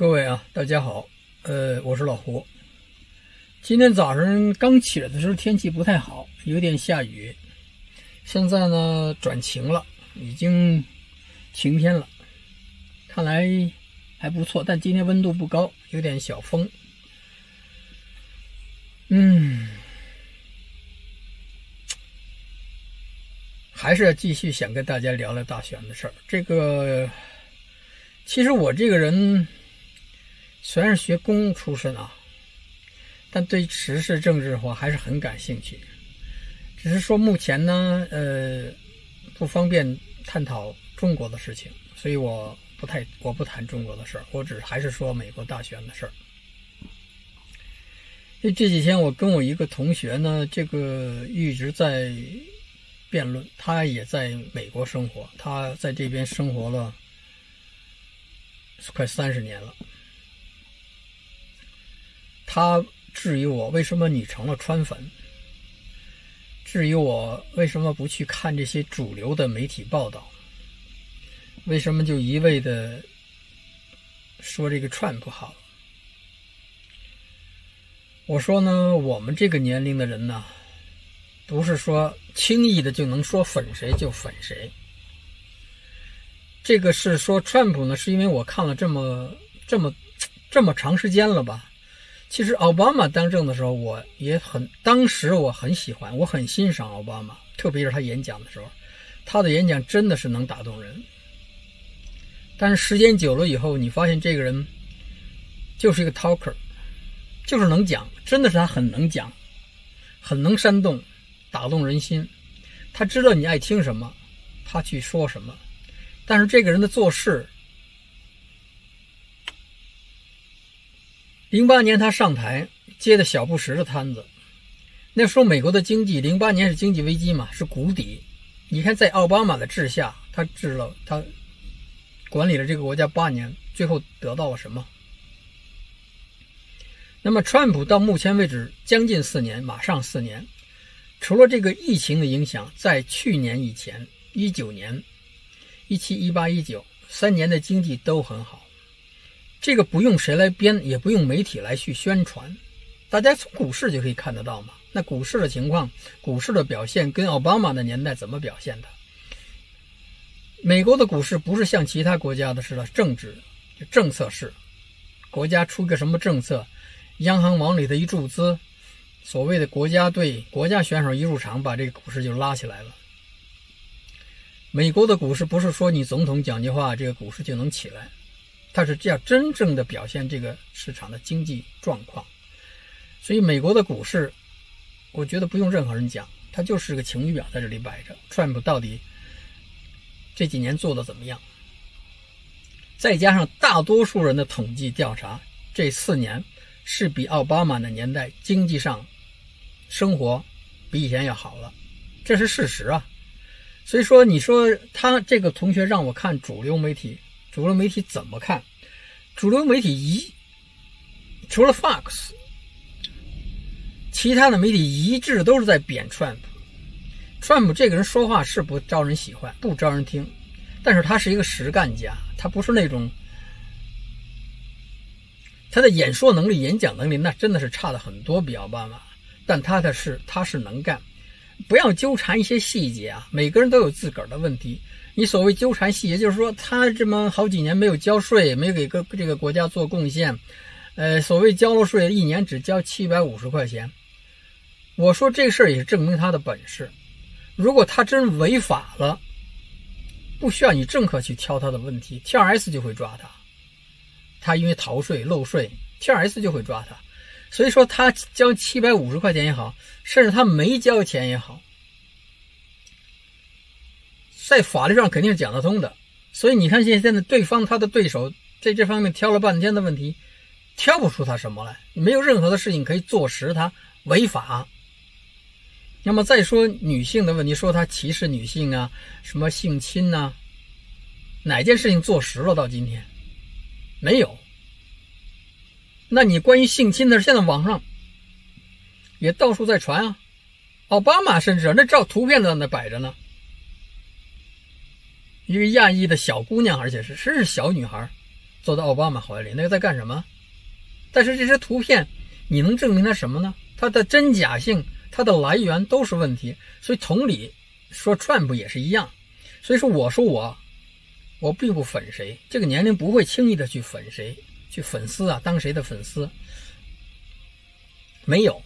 各位啊，大家好，呃，我是老胡。今天早上刚起来的时候，天气不太好，有点下雨。现在呢，转晴了，已经晴天了，看来还不错。但今天温度不高，有点小风。嗯，还是要继续想跟大家聊聊大选的事儿。这个，其实我这个人。虽然是学工出身啊，但对时事政治的话还是很感兴趣。只是说目前呢，呃，不方便探讨中国的事情，所以我不太我不谈中国的事儿，我只还是说美国大选的事儿。因为这几天我跟我一个同学呢，这个一直在辩论，他也在美国生活，他在这边生活了快三十年了。他质疑我为什么你成了川粉？质疑我为什么不去看这些主流的媒体报道？为什么就一味的说这个川不好？我说呢，我们这个年龄的人呢，不是说轻易的就能说粉谁就粉谁。这个是说川普呢，是因为我看了这么这么这么长时间了吧。其实奥巴马当政的时候，我也很，当时我很喜欢，我很欣赏奥巴马，特别是他演讲的时候，他的演讲真的是能打动人。但是时间久了以后，你发现这个人就是一个 talker，就是能讲，真的是他很能讲，很能煽动，打动人心。他知道你爱听什么，他去说什么。但是这个人的做事。零八年他上台接的小布什的摊子，那时候美国的经济零八年是经济危机嘛，是谷底。你看在奥巴马的治下，他治了他管理了这个国家八年，最后得到了什么？那么川普到目前为止将近四年，马上四年，除了这个疫情的影响，在去年以前一九年、一七、一八、一九三年的经济都很好。这个不用谁来编，也不用媒体来去宣传，大家从股市就可以看得到嘛。那股市的情况，股市的表现跟奥巴马的年代怎么表现的？美国的股市不是像其他国家的似的政治政策式，国家出个什么政策，央行往里头一注资，所谓的国家队、国家选手一入场，把这个股市就拉起来了。美国的股市不是说你总统讲句话，这个股市就能起来。它是这样真正的表现这个市场的经济状况，所以美国的股市，我觉得不用任何人讲，它就是个晴雨表在这里摆着。Trump 到底这几年做的怎么样？再加上大多数人的统计调查，这四年是比奥巴马的年代经济上生活比以前要好了，这是事实啊。所以说，你说他这个同学让我看主流媒体。主流媒体怎么看？主流媒体一除了 Fox，其他的媒体一致都是在贬 Trump。Trump 这个人说话是不招人喜欢，不招人听，但是他是一个实干家，他不是那种他的演说能力、演讲能力那真的是差的很多，比奥巴马。但他的是他是能干，不要纠缠一些细节啊，每个人都有自个儿的问题。你所谓纠缠细节，就是说他这么好几年没有交税，没给个这个国家做贡献，呃，所谓交了税，一年只交七百五十块钱。我说这事儿也证明他的本事。如果他真违法了，不需要你政客去挑他的问题，T.R.S 就会抓他。他因为逃税漏税，T.R.S 就会抓他。所以说他交七百五十块钱也好，甚至他没交钱也好。在法律上肯定是讲得通的，所以你看现现在对方他的对手在这方面挑了半天的问题，挑不出他什么来，没有任何的事情可以坐实他违法。那么再说女性的问题，说他歧视女性啊，什么性侵呐，哪件事情坐实了？到今天没有。那你关于性侵的事，现在网上也到处在传啊，奥巴马甚至那照图片在那摆着呢。一个亚裔的小姑娘，而且是是小女孩，坐在奥巴马怀里，那个在干什么？但是这些图片，你能证明它什么呢？它的真假性、它的来源都是问题。所以同理说，川普也是一样。所以说，我说我，我并不粉谁，这个年龄不会轻易的去粉谁，去粉丝啊，当谁的粉丝，没有。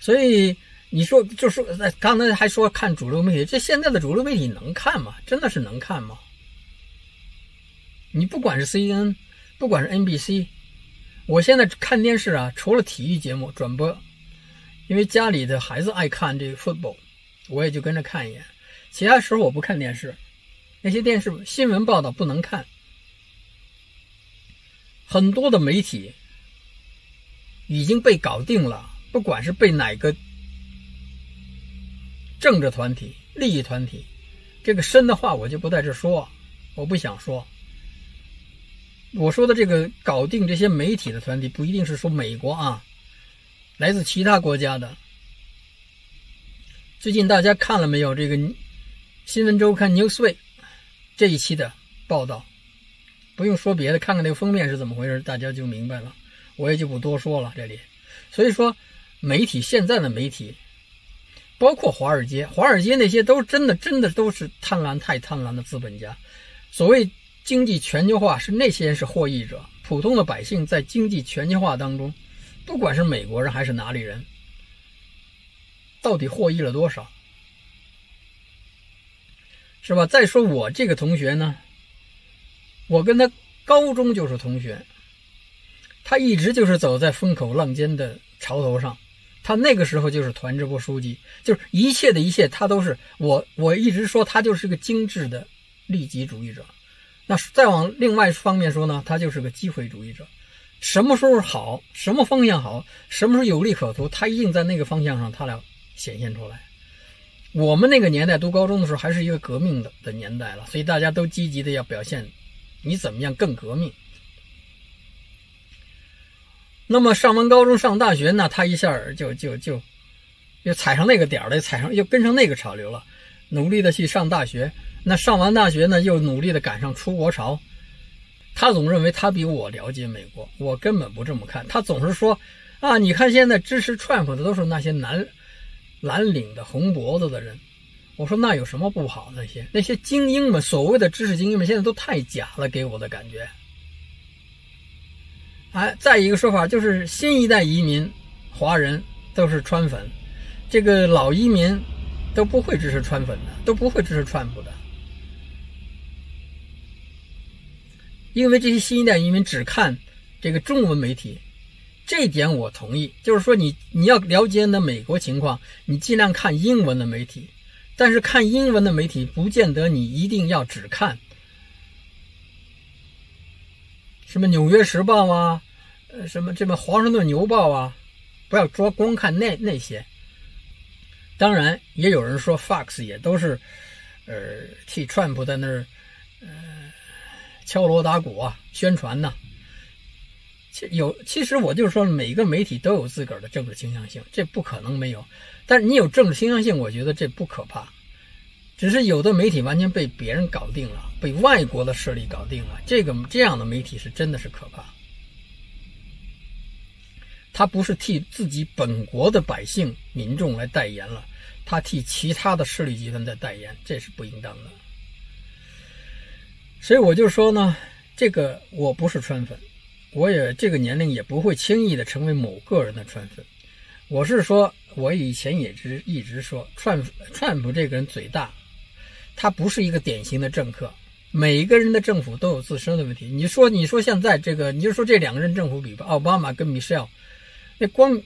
所以你说，就说刚才还说看主流媒体，这现在的主流媒体能看吗？真的是能看吗？你不管是 CNN，不管是 NBC。我现在看电视啊，除了体育节目转播，因为家里的孩子爱看这个 football，我也就跟着看一眼。其他时候我不看电视，那些电视新闻报道不能看。很多的媒体已经被搞定了，不管是被哪个政治团体、利益团体，这个深的话我就不在这说，我不想说。我说的这个搞定这些媒体的团体，不一定是说美国啊，来自其他国家的。最近大家看了没有？这个新闻周刊 Newsweek 这一期的报道，不用说别的，看看那个封面是怎么回事，大家就明白了。我也就不多说了。这里，所以说媒体现在的媒体，包括华尔街，华尔街那些都真的真的都是贪婪太贪婪的资本家，所谓。经济全球化是那些人是获益者，普通的百姓在经济全球化当中，不管是美国人还是哪里人，到底获益了多少，是吧？再说我这个同学呢，我跟他高中就是同学，他一直就是走在风口浪尖的潮头上，他那个时候就是团支部书记，就是一切的一切，他都是我我一直说他就是个精致的利己主义者。那再往另外方面说呢，他就是个机会主义者。什么时候好，什么方向好，什么时候有利可图，他一定在那个方向上，他俩显现出来。我们那个年代读高中的时候，还是一个革命的的年代了，所以大家都积极的要表现，你怎么样更革命。那么上完高中上大学呢，他一下就就就又踩上那个点儿了，踩上又跟上那个潮流了，努力的去上大学。那上完大学呢，又努力的赶上出国潮。他总认为他比我了解美国，我根本不这么看。他总是说：“啊，你看现在支持 Trump 的都是那些蓝蓝领的红脖子的人。”我说：“那有什么不好？那些那些精英们，所谓的知识精英们，现在都太假了，给我的感觉。”哎，再一个说法就是新一代移民华人都是川粉，这个老移民都不会支持川粉的，都不会支持川普的。因为这些新一代移民只看这个中文媒体，这点我同意。就是说，你你要了解那美国情况，你尽量看英文的媒体。但是看英文的媒体，不见得你一定要只看什么《纽约时报》啊，呃，什么这么《华盛顿邮报》啊，不要说光看那那些。当然，也有人说 Fox 也都是，呃，替 Trump 在那儿，呃。敲锣打鼓啊，宣传呢。其有，其实我就是说，每个媒体都有自个儿的政治倾向性，这不可能没有。但是你有政治倾向性，我觉得这不可怕。只是有的媒体完全被别人搞定了，被外国的势力搞定了，这个这样的媒体是真的是可怕。他不是替自己本国的百姓民众来代言了，他替其他的势力集团在代言，这是不应当的。所以我就说呢，这个我不是川粉，我也这个年龄也不会轻易的成为某个人的川粉。我是说，我以前也直一直说，川川普这个人嘴大，他不是一个典型的政客。每一个人的政府都有自身的问题。你说，你说现在这个，你就说这两个人政府比吧，奥巴马跟米歇尔，那光。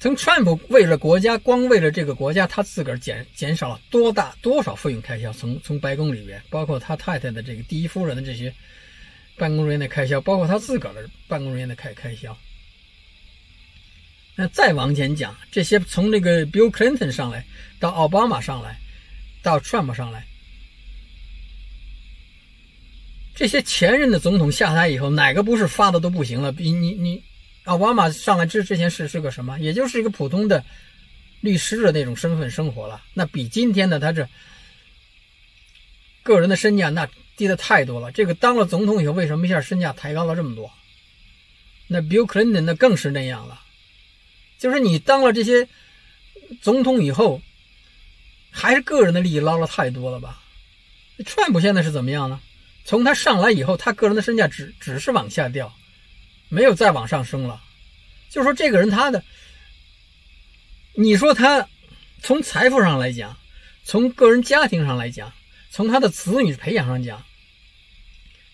从川普为了国家，光为了这个国家，他自个儿减减少了多大多少费用开销？从从白宫里边，包括他太太的这个第一夫人的这些办公人员的开销，包括他自个儿的办公人员的开开销。那再往前讲，这些从那个 Bill Clinton 上来，到奥巴马上来，到 Trump 上来，这些前任的总统下台以后，哪个不是发的都不行了？比你你。奥巴马上来之之前是是个什么？也就是一个普通的律师的那种身份生活了。那比今天的他这个人的身价那低的太多了。这个当了总统以后，为什么一下身价抬高了这么多？那 Bill Clinton 那更是那样了，就是你当了这些总统以后，还是个人的利益捞了太多了吧？川普现在是怎么样呢？从他上来以后，他个人的身价只只是往下掉，没有再往上升了。就说这个人他的，你说他从财富上来讲，从个人家庭上来讲，从他的子女培养上讲，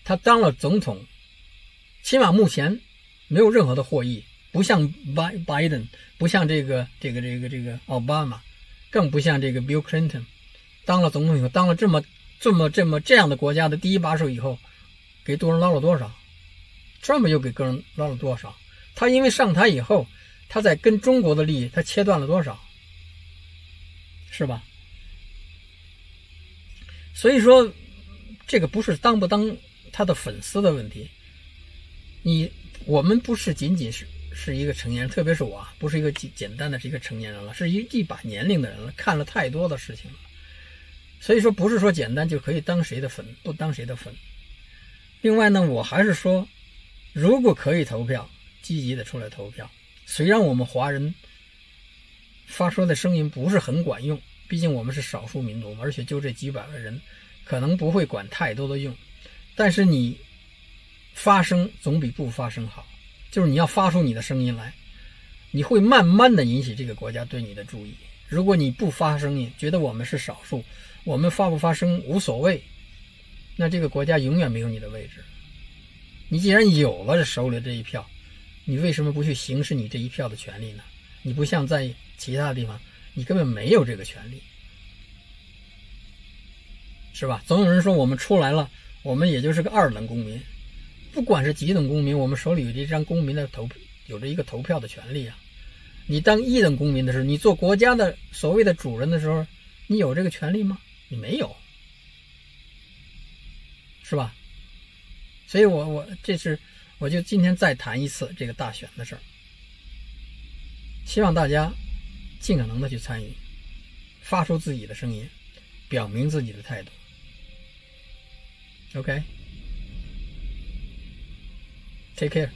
他当了总统，起码目前没有任何的获益，不像拜拜登，不像这个这个这个这个奥巴马，更不像这个 Bill Clinton，当了总统以后，当了这么。这么这么这样的国家的第一把手以后，给多人捞了多少？这么又给个人捞了多少？他因为上台以后，他在跟中国的利益他切断了多少？是吧？所以说，这个不是当不当他的粉丝的问题。你我们不是仅仅是是一个成年人，特别是我，不是一个简简单的是一个成年人了，是一一把年龄的人了，看了太多的事情了。所以说，不是说简单就可以当谁的粉，不当谁的粉。另外呢，我还是说，如果可以投票，积极的出来投票。虽然我们华人发出的声音不是很管用，毕竟我们是少数民族，而且就这几百个人，可能不会管太多的用。但是你发声总比不发声好，就是你要发出你的声音来，你会慢慢的引起这个国家对你的注意。如果你不发声音，觉得我们是少数。我们发不发声无所谓，那这个国家永远没有你的位置。你既然有了这手里这一票，你为什么不去行使你这一票的权利呢？你不像在其他地方，你根本没有这个权利，是吧？总有人说我们出来了，我们也就是个二等公民。不管是几等公民，我们手里有这张公民的投，有着一个投票的权利啊。你当一等公民的时候，你做国家的所谓的主人的时候，你有这个权利吗？你没有，是吧？所以我我这是我就今天再谈一次这个大选的事儿，希望大家尽可能的去参与，发出自己的声音，表明自己的态度。OK，take care。